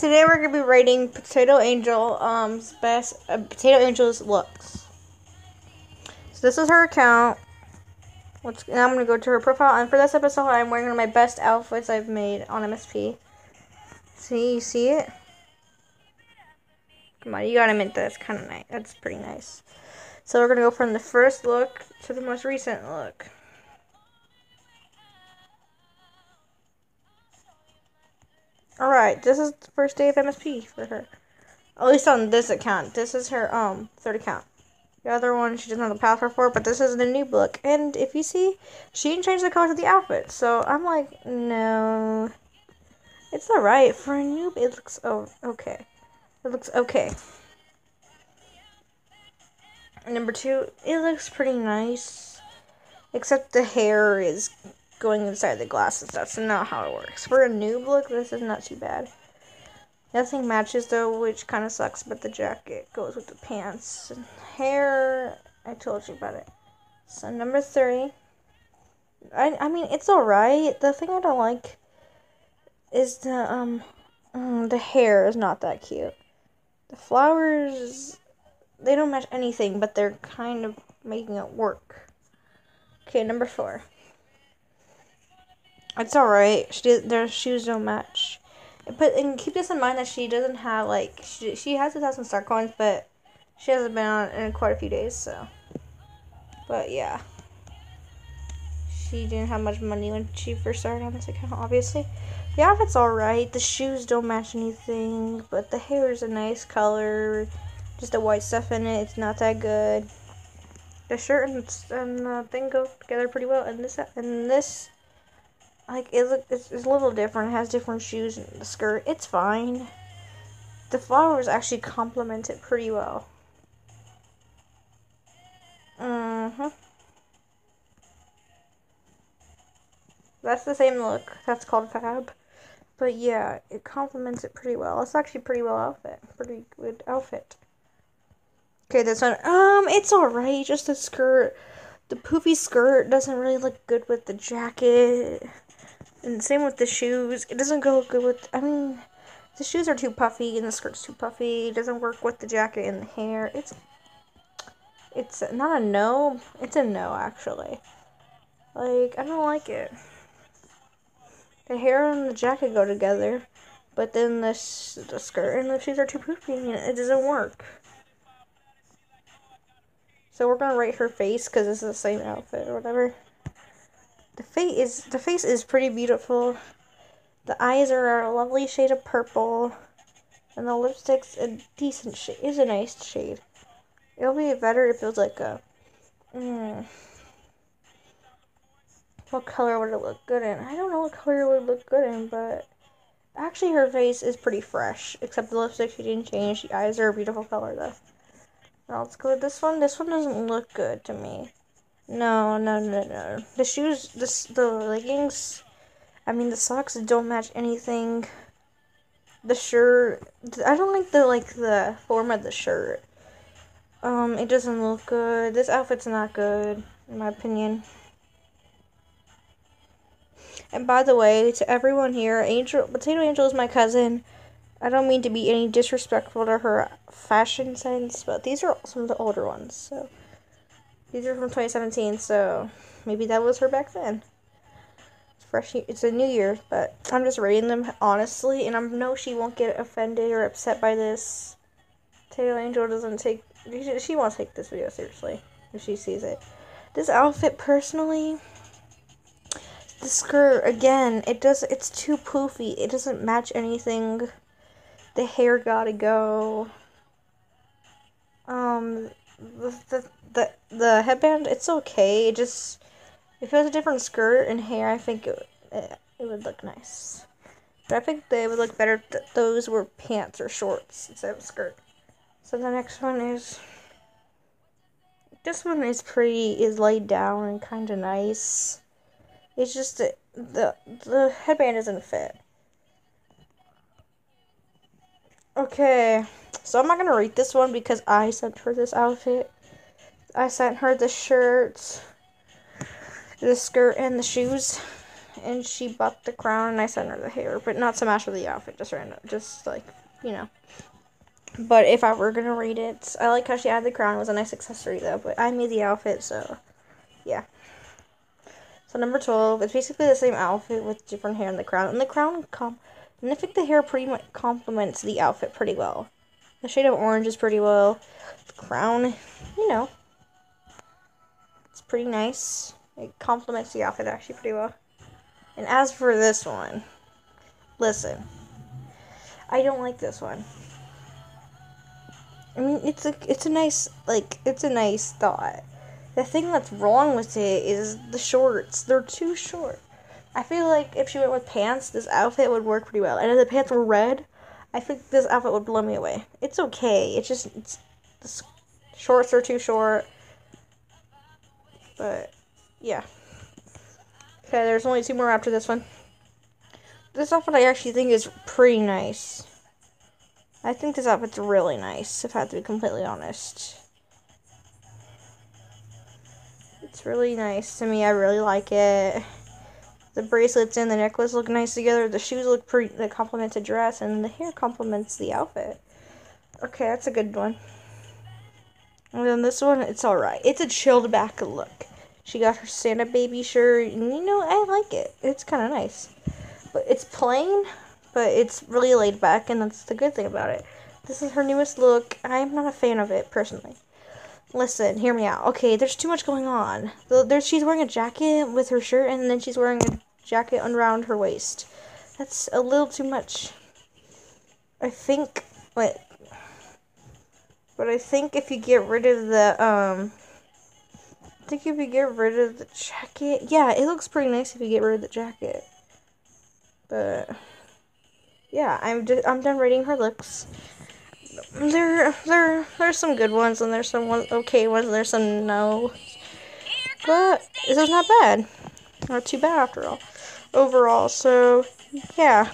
today we're gonna be rating Potato Angel um best uh, Potato Angel's looks. So this is her account. Let's, now I'm gonna go to her profile, and for this episode, I'm wearing one of my best outfits I've made on MSP. See, you see it? Come on, you gotta admit that's kind of nice. That's pretty nice. So we're gonna go from the first look to the most recent look. Alright, this is the first day of MSP for her. At least on this account. This is her um third account. The other one she doesn't have the password for, but this is the new book. And if you see, she didn't change the colors of the outfit. So I'm like, no. It's alright. For a noob, it looks oh, okay. It looks okay. Number two, it looks pretty nice. Except the hair is going inside the glasses. That's not how it works. For a noob look, this is not too bad. Nothing matches though, which kind of sucks, but the jacket goes with the pants. And hair, I told you about it. So number three, I, I mean, it's alright. The thing I don't like is the, um, mm, the hair is not that cute. The flowers, they don't match anything, but they're kind of making it work. Okay, number four. It's alright. She did, their shoes don't match. But and keep this in mind that she doesn't have like she she has a thousand star coins, but she hasn't been on in quite a few days. So, but yeah, she didn't have much money when she first started on this account. Obviously, the outfit's alright. The shoes don't match anything, but the hair is a nice color. Just the white stuff in it. It's not that good. The shirt and, and the thing go together pretty well. And this and this like it look it's, it's a little different. It has different shoes and the skirt. It's fine. The flowers actually complement it pretty well. Mm-hmm. That's the same look. That's called Fab. But yeah, it complements it pretty well. It's actually pretty well outfit. Pretty good outfit. Okay, this one. Um, it's alright. Just the skirt. The poofy skirt doesn't really look good with the jacket. And same with the shoes. It doesn't go good with. I mean, the shoes are too puffy and the skirt's too puffy. It doesn't work with the jacket and the hair. It's. It's not a no. It's a no, actually. Like, I don't like it. The hair and the jacket go together, but then the, the skirt and the shoes are too poofy and it doesn't work. So we're gonna rate her face because it's the same outfit or whatever. The face is the face is pretty beautiful. The eyes are a lovely shade of purple, and the lipstick's a decent shade. Is a nice shade. It'll be better if it was like a. Mm, what color would it look good in? I don't know what color it would look good in, but actually her face is pretty fresh. Except the lipstick she didn't change. The eyes are a beautiful color though. Now let's go with this one. This one doesn't look good to me. No, no, no, no. The shoes, the, the leggings, I mean, the socks don't match anything. The shirt, I don't like the, like, the form of the shirt. Um, it doesn't look good. This outfit's not good, in my opinion. And by the way, to everyone here, Angel, Potato Angel is my cousin. I don't mean to be any disrespectful to her fashion sense, but these are some of the older ones, so. These are from 2017, so maybe that was her back then. It's fresh. It's a new year, but I'm just rating them honestly, and I know she won't get offended or upset by this. Taylor Angel doesn't take. She won't take this video seriously if she sees it. This outfit, personally, the skirt again, it does. It's too poofy. It doesn't match anything. The hair gotta go. Um, the, the the the headband it's okay. It just if it was a different skirt and hair, I think it it, it would look nice. But I think they would look better if those were pants or shorts instead of skirt. So the next one is this one is pretty is laid down and kind of nice. It's just the the headband doesn't fit. Okay, so I'm not gonna rate this one because I sent her this outfit. I sent her the shirt, the skirt, and the shoes. and she bought the crown, and I sent her the hair, but not so much for the outfit, just random, just like you know. But if I were gonna rate it, I like how she had the crown. It was a nice accessory though. But I made the outfit, so yeah. So number twelve, it's basically the same outfit with different hair and the crown, and the crown com. And I think the hair pretty much complements the outfit pretty well. The shade of orange is pretty well. The crown, you know, it's pretty nice. It complements the outfit actually pretty well. And as for this one, listen, I don't like this one. I mean, it's a it's a nice like it's a nice thought. The thing that's wrong with it is the shorts. They're too short. I feel like if she went with pants, this outfit would work pretty well. And if the pants were red, I think this outfit would blow me away. It's okay. It's just it's the shorts are too short. But yeah. Okay, there's only two more after this one. This outfit I actually think is pretty nice. I think this outfit's really nice, if I have to be completely honest. It's really nice to me. I really like it. The bracelets and the necklace look nice together. The shoes look pretty, they complement the dress, and the hair complements the outfit. Okay, that's a good one. And then this one, it's alright. It's a chilled back look. She got her Santa baby shirt, and you know, I like it. It's kind of nice. But it's plain, but it's really laid back, and that's the good thing about it. This is her newest look. I'm not a fan of it personally. Listen, hear me out. Okay, there's too much going on. There's she's wearing a jacket with her shirt, and then she's wearing a jacket around her waist. That's a little too much. I think, but, but I think if you get rid of the um, I think if you get rid of the jacket, yeah, it looks pretty nice if you get rid of the jacket. But yeah, I'm just, I'm done rating her looks. There there there's some good ones and there's some one, okay ones and there's some no. But this is not bad. Not too bad after all. Overall, so yeah.